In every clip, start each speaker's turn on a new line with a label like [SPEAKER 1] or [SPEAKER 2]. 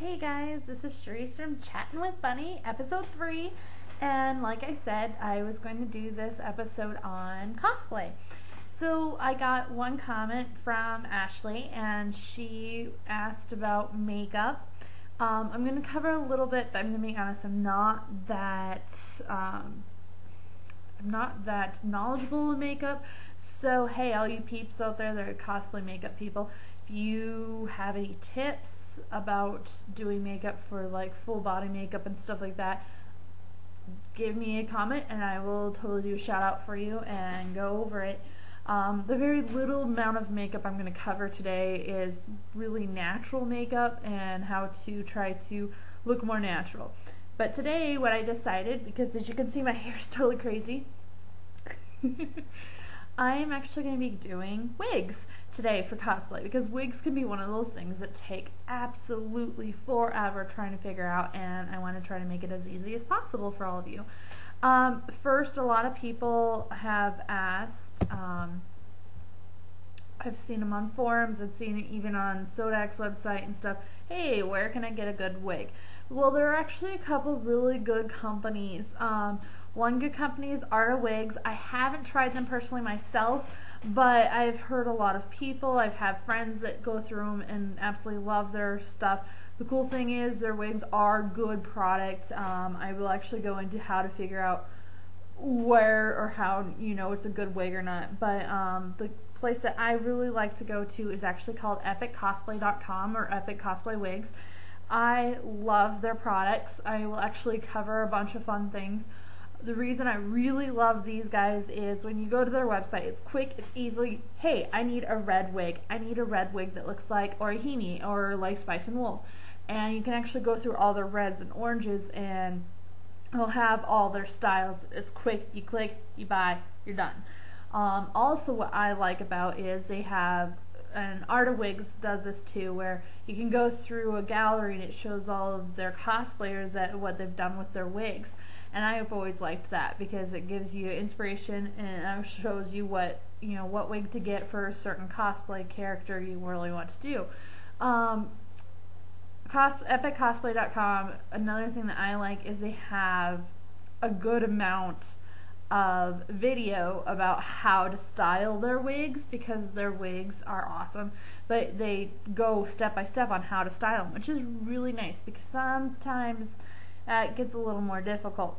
[SPEAKER 1] Hey guys, this is Shareece from Chatting with Bunny, episode 3. And like I said, I was going to do this episode on cosplay. So I got one comment from Ashley, and she asked about makeup. Um, I'm going to cover a little bit, but I'm going to be honest, I'm not that. Um, I'm not that knowledgeable in makeup. So, hey, all you peeps out there that are cosplay makeup people, if you have any tips about doing makeup for like full body makeup and stuff like that, give me a comment and I will totally do a shout out for you and go over it. Um, the very little amount of makeup I'm going to cover today is really natural makeup and how to try to look more natural. But today, what I decided, because as you can see, my hair is totally crazy, I'm actually going to be doing wigs today for cosplay because wigs can be one of those things that take absolutely forever trying to figure out, and I want to try to make it as easy as possible for all of you. Um, first, a lot of people have asked. Um, I've seen them on forums. I've seen it even on Sodak's website and stuff. Hey, where can I get a good wig? Well, there are actually a couple really good companies. Um, one good company is Arda Wigs. I haven't tried them personally myself, but I've heard a lot of people. I've had friends that go through them and absolutely love their stuff. The cool thing is their wigs are good product. Um, I will actually go into how to figure out where or how you know it's a good wig or not. But um, the place that I really like to go to is actually called epiccosplay.com or Epic Cosplay Wigs. I love their products. I will actually cover a bunch of fun things the reason I really love these guys is when you go to their website, it's quick, it's easily, hey, I need a red wig. I need a red wig that looks like Orihime or like Spice and Wolf. And you can actually go through all their reds and oranges and they'll have all their styles. It's quick, you click, you buy, you're done. Um, also, what I like about is they have, and Arda Wigs does this too, where you can go through a gallery and it shows all of their cosplayers that what they've done with their wigs and I've always liked that because it gives you inspiration and shows you what you know what wig to get for a certain cosplay character you really want to do. Um, cos- epiccosplay.com. Another thing that I like is they have a good amount of video about how to style their wigs because their wigs are awesome. But they go step by step on how to style them, which is really nice because sometimes that gets a little more difficult.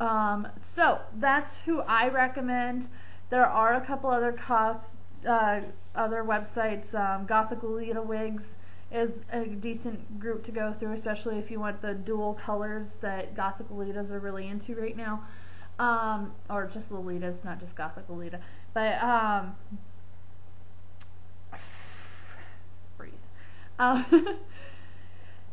[SPEAKER 1] Um, so that's who I recommend. There are a couple other cost, uh, other websites. Um, Gothic Lolita Wigs is a decent group to go through, especially if you want the dual colors that Gothic Lolitas are really into right now. Um, or just Lolitas, not just Gothic Lolita. But, um, breathe. Um,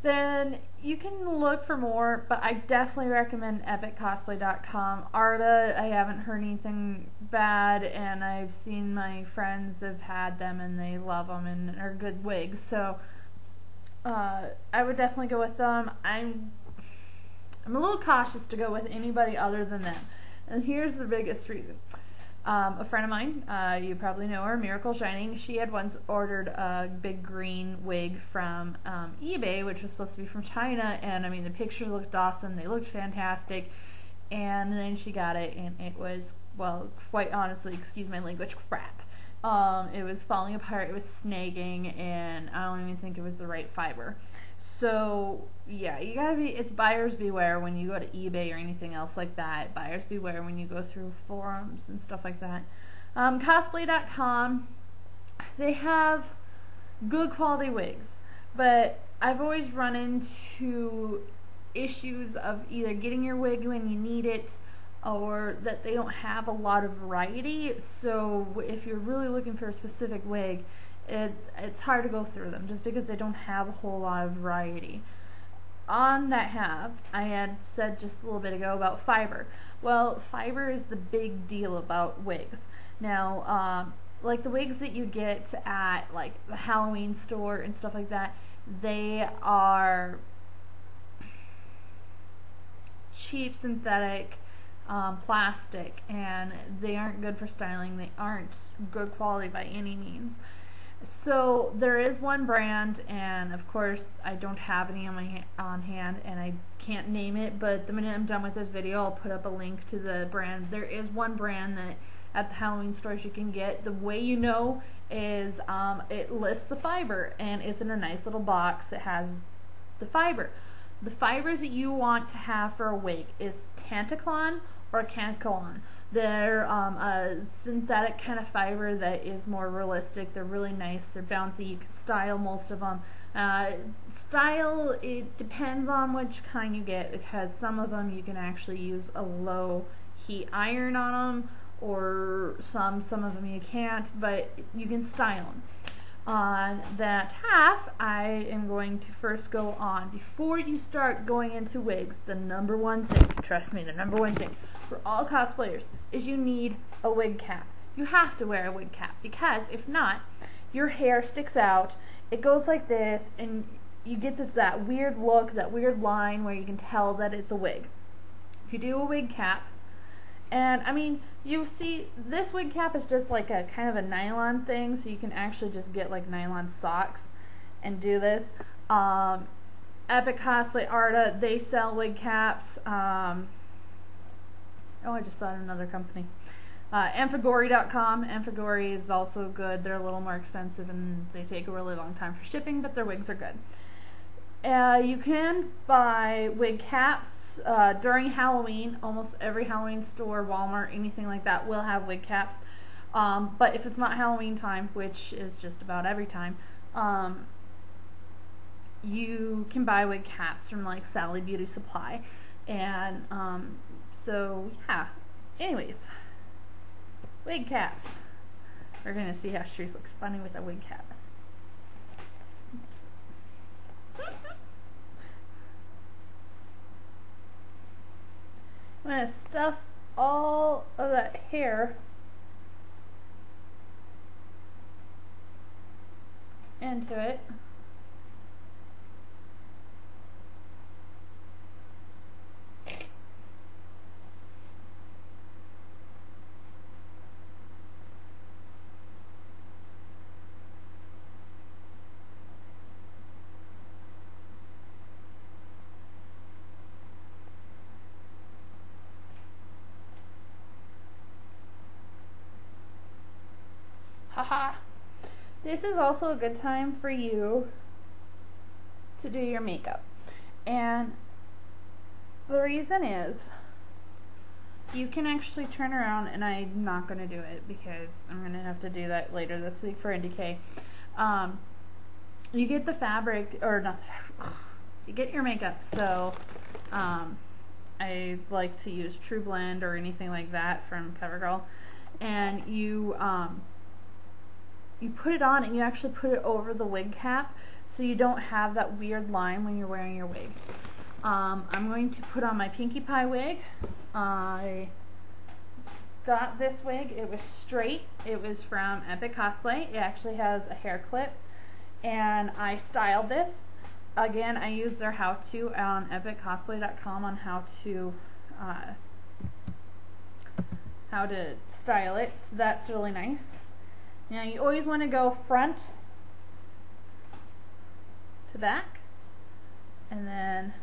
[SPEAKER 1] then you can look for more, but I definitely recommend epiccosplay.com. Arda, I haven't heard anything bad, and I've seen my friends have had them and they love them and are good wigs. So uh, I would definitely go with them. I'm I'm a little cautious to go with anybody other than them, and here's the biggest reason. Um, a friend of mine, uh, you probably know her, Miracle Shining, she had once ordered a big green wig from um, eBay, which was supposed to be from China, and I mean, the pictures looked awesome, they looked fantastic, and then she got it, and it was, well, quite honestly, excuse my language, crap. Um, it was falling apart, it was snagging, and I don't even think it was the right fiber. So yeah, you gotta be. It's buyers beware when you go to eBay or anything else like that. Buyers beware when you go through forums and stuff like that. Um, cosplay.com, they have good quality wigs, but I've always run into issues of either getting your wig when you need it or that they don't have a lot of variety. So if you're really looking for a specific wig, it it's hard to go through them just because they don't have a whole lot of variety. On that have, I had said just a little bit ago about fiber. Well, fiber is the big deal about wigs. Now, um, like the wigs that you get at like the Halloween store and stuff like that, they are cheap synthetic um, plastic and they aren't good for styling. They aren't good quality by any means. So there is one brand, and of course I don't have any on my ha on hand, and I can't name it. But the minute I'm done with this video, I'll put up a link to the brand. There is one brand that at the Halloween stores you can get. The way you know is um, it lists the fiber, and it's in a nice little box. It has the fiber. The fibers that you want to have for a wig is Tantaclon or Kanekalon. They're um, a synthetic kind of fiber that is more realistic. They're really nice. They're bouncy. You can style most of them. Uh, style, it depends on which kind you get because some of them you can actually use a low heat iron on them or some, some of them you can't, but you can style them. On that half, I am going to first go on. Before you start going into wigs, the number one thing, trust me, the number one thing for all cosplayers is you need a wig cap. You have to wear a wig cap because if not, your hair sticks out. It goes like this, and you get this that weird look, that weird line where you can tell that it's a wig. If you do a wig cap, and I mean, you see, this wig cap is just like a kind of a nylon thing, so you can actually just get like nylon socks and do this. Um, Epic Cosplay Arda, they sell wig caps. Um, Oh, I just saw another company. Uh, Amphigory.com. Amphigory is also good. They're a little more expensive and they take a really long time for shipping, but their wigs are good. Uh, you can buy wig caps uh, during Halloween. Almost every Halloween store, Walmart, anything like that will have wig caps. Um, but if it's not Halloween time, which is just about every time, um, you can buy wig caps from like Sally Beauty Supply. And um, so, yeah. Anyways, wig caps. We're going to see how Shareece looks funny with a wig cap. I'm to stuff all of that hair into it. This is also a good time for you to do your makeup. And the reason is you can actually turn around and I'm not going to do it because I'm going to have to do that later this week for NDK. Um, you get the fabric or not the fabric, you get your makeup so um, I like to use TruBlend or anything like that from CoverGirl and you um, you put it on and you actually put it over the wig cap so you don't have that weird line when you're wearing your wig. Um, I'm going to put on my Pinkie Pie wig. I got this wig. It was straight. It was from Epic Cosplay. It actually has a hair clip. And I styled this. Again, I used their how-to on epiccosplay.com on how to uh, how to style it. So that's really nice. Now you always want to go front to back and then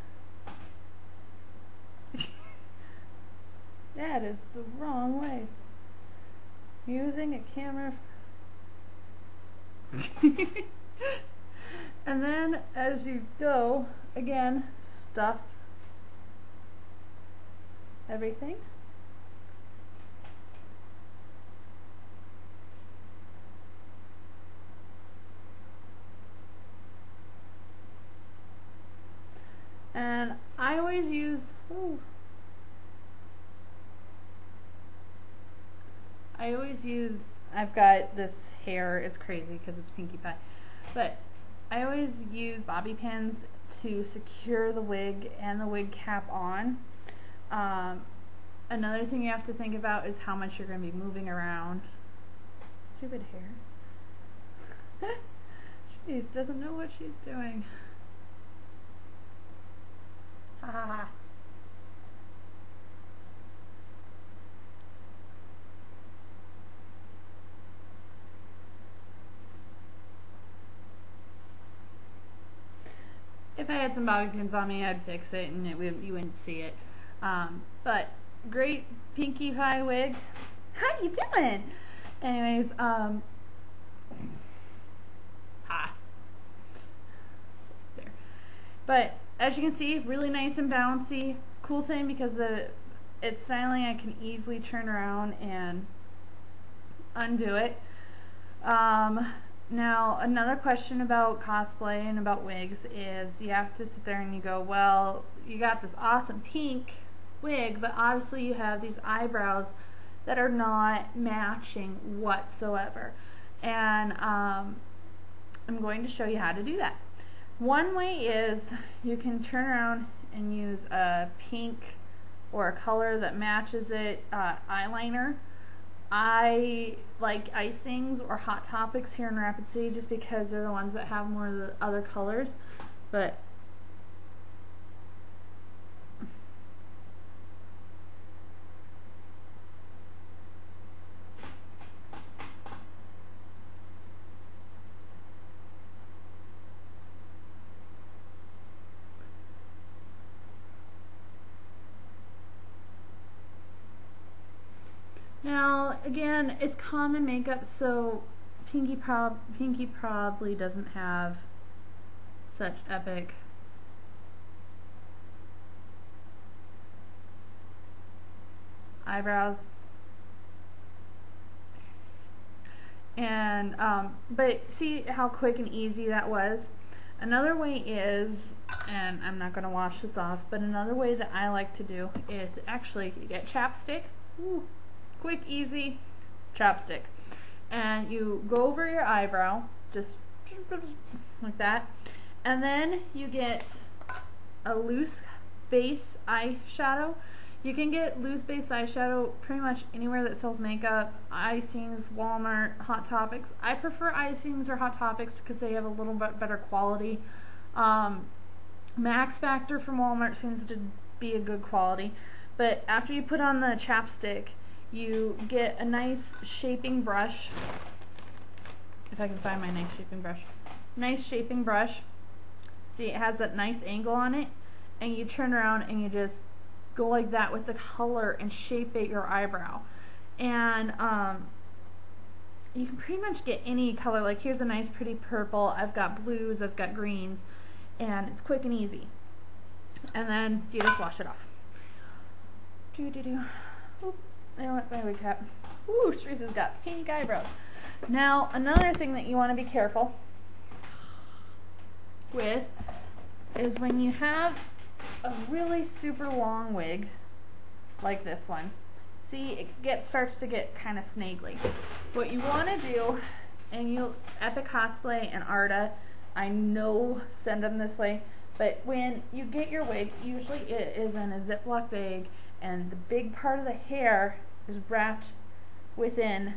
[SPEAKER 1] that is the wrong way. Using a camera and then as you go again stuff everything and I always use ooh, I always use I've got this hair is crazy because it's Pinkie Pie but I always use bobby pins to secure the wig and the wig cap on. Um, another thing you have to think about is how much you're going to be moving around. Stupid hair. She's doesn't know what she's doing if I had some bobby pins on me, I'd fix it and it would, you wouldn't see it. Um, but great Pinkie Pie wig. How you doing? Anyways, um, ha. There. But as you can see, really nice and bouncy. Cool thing because the it's styling, I can easily turn around and undo it. Um, now, another question about cosplay and about wigs is you have to sit there and you go, well, you got this awesome pink wig, but obviously you have these eyebrows that are not matching whatsoever. And um, I'm going to show you how to do that. One way is you can turn around and use a pink or a color that matches it uh, eyeliner. I like icings or hot topics here in Rapid City just because they're the ones that have more of the other colors. But Now, again, it's common makeup, so Pinkie, prob Pinkie probably doesn't have such epic eyebrows. And, um, but see how quick and easy that was? Another way is, and I'm not going to wash this off, but another way that I like to do is actually get chapstick. Ooh quick, easy chapstick. And you go over your eyebrow, just like that. And then you get a loose base eyeshadow. You can get loose base eyeshadow pretty much anywhere that sells makeup, icings, Walmart, Hot Topics. I prefer icings or Hot Topics because they have a little bit better quality. Um, Max Factor from Walmart seems to be a good quality. But after you put on the chapstick, you get a nice shaping brush. If I can find my nice shaping brush. Nice shaping brush. See, it has that nice angle on it. And you turn around and you just go like that with the color and shape it your eyebrow. And um, you can pretty much get any color. Like here's a nice pretty purple. I've got blues, I've got greens. And it's quick and easy. And then you just wash it off. Do do do. Oop. I want my wig cap. Ooh, Teresa's got pink eyebrows. Now, another thing that you want to be careful with is when you have a really super long wig, like this one, see, it gets starts to get kind of snaggly. What you want to do, and you Epic Cosplay and Arda, I know send them this way, but when you get your wig, usually it is in a Ziploc bag and the big part of the hair is wrapped within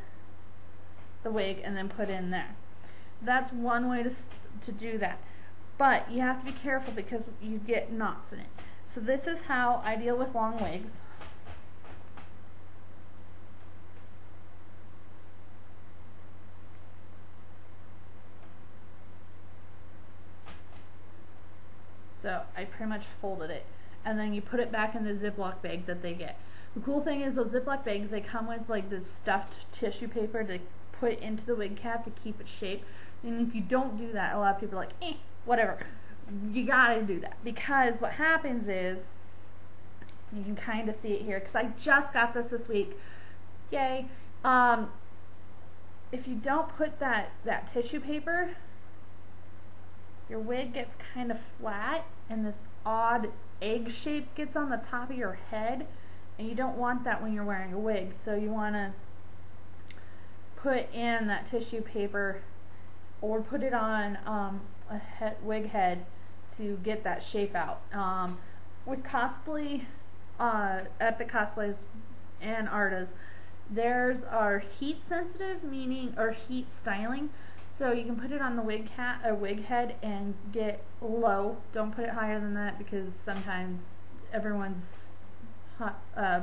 [SPEAKER 1] the wig and then put in there. That's one way to, to do that. But you have to be careful because you get knots in it. So this is how I deal with long wigs. So I pretty much folded it and then you put it back in the Ziploc bag that they get. The cool thing is those Ziploc bags, they come with like this stuffed tissue paper to put into the wig cap to keep it shaped. And if you don't do that, a lot of people are like, eh, whatever. You gotta do that. Because what happens is, you can kind of see it here, because I just got this this week. Yay. Um, if you don't put that, that tissue paper, your wig gets kind of flat and this odd egg shape gets on the top of your head and you don't want that when you're wearing a wig. So you want to put in that tissue paper or put it on um, a wig head to get that shape out. Um, with cosplay uh, epic cosplays and artists theirs are heat sensitive meaning or heat styling. So you can put it on the wig hat or wig head and get low. Don't put it higher than that because sometimes everyone's hot, uh,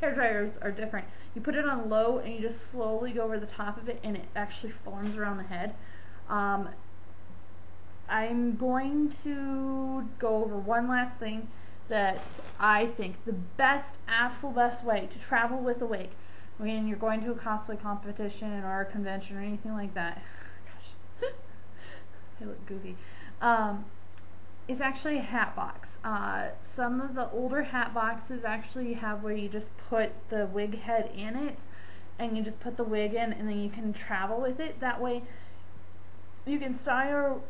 [SPEAKER 1] hair dryers are different. You put it on low and you just slowly go over the top of it and it actually forms around the head. Um, I'm going to go over one last thing that I think the best, absolute best way to travel with a wig when you're going to a cosplay competition or a convention or anything like that. Gosh, I look goofy. Um, is actually a hat box. Uh, some of the older hat boxes actually have where you just put the wig head in it and you just put the wig in and then you can travel with it. That way you can style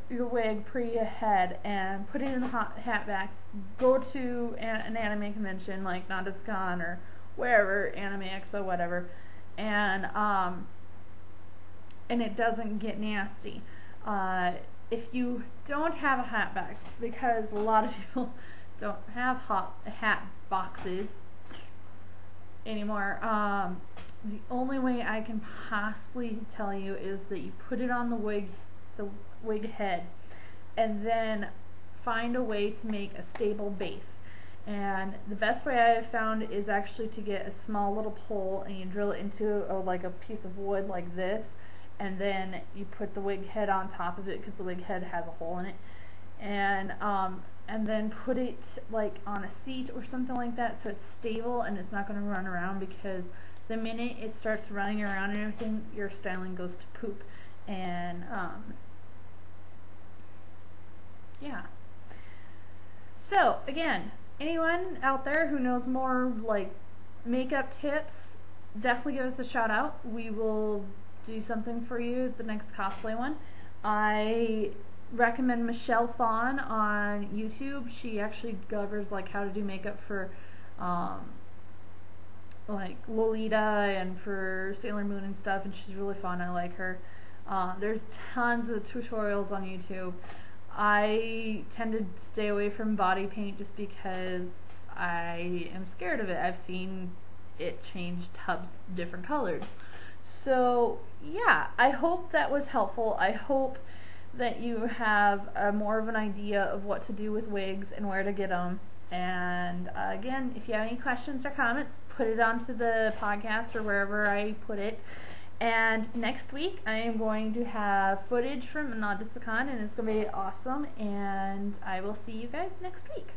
[SPEAKER 1] your, your wig pre ahead and put it in the hot hat box, go to an, an anime convention like Nan Desu Kan or wherever, Anime Expo, whatever, and um, and it doesn't get nasty. Uh, if you don't have a hat box, because a lot of people don't have hot hat boxes anymore, um, the only way I can possibly tell you is that you put it on the wig, the wig head, and then find a way to make a stable base. And the best way I have found is actually to get a small little pole and you drill it into a, like a piece of wood like this and then you put the wig head on top of it because the wig head has a hole in it. And um, and then put it like on a seat or something like that so it's stable and it's not going to run around because the minute it starts running around and everything your styling goes to poop. And um, yeah. So again anyone out there who knows more like makeup tips definitely give us a shout out. We will do something for you the next cosplay one. I recommend Michelle Phan on YouTube. She actually covers like how to do makeup for um, like Lolita and for Sailor Moon and stuff, and she's really fun. I like her. Uh, there's tons of tutorials on YouTube. I tend to stay away from body paint just because I am scared of it. I've seen it change tubs different colors. So, yeah, I hope that was helpful. I hope that you have a more of an idea of what to do with wigs and where to get them. And uh, again, if you have any questions or comments, put it onto the podcast or wherever I put it. And next week, I am going to have footage from Nan Desu Kan, and it's going to be awesome. And I will see you guys next week.